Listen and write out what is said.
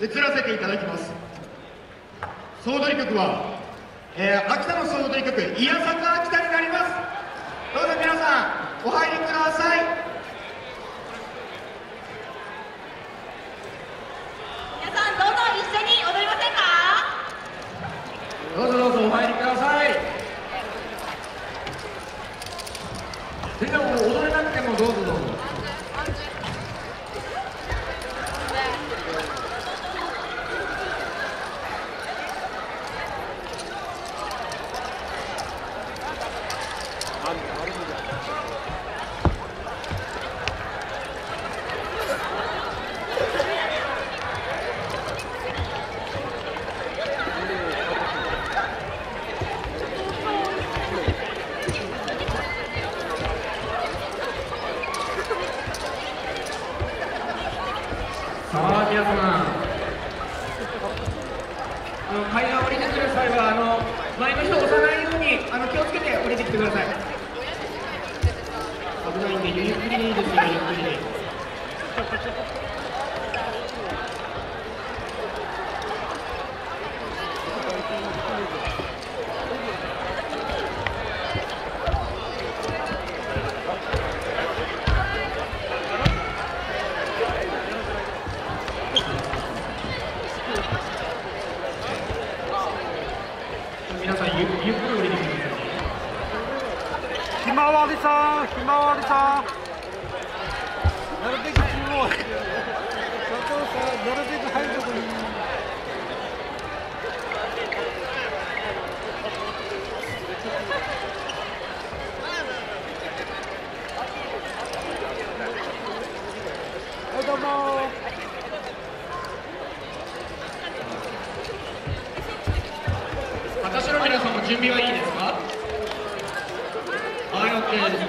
移らせていただきます。総取り局は、えー、秋田の総取り局「いやさか秋田」になります。どうぞ皆さんお入りください皆さんどうぞ一緒に踊りませんかどうぞどうぞお入りください全然踊れなくてもどうぞどうぞさあ皆様あの階段降りてくる際はあの前の人を押さないようにあの気をつけて降りてきてください。危ないんでゆっくりでいいですよゆっくりで。皆さんゆゆっくり降りてきてください。ひまわりさん、ひまわりさん。なるべく中央。社長さん、なるべく入るとこに。はい、どうも。私の皆さんも準備はいいですかは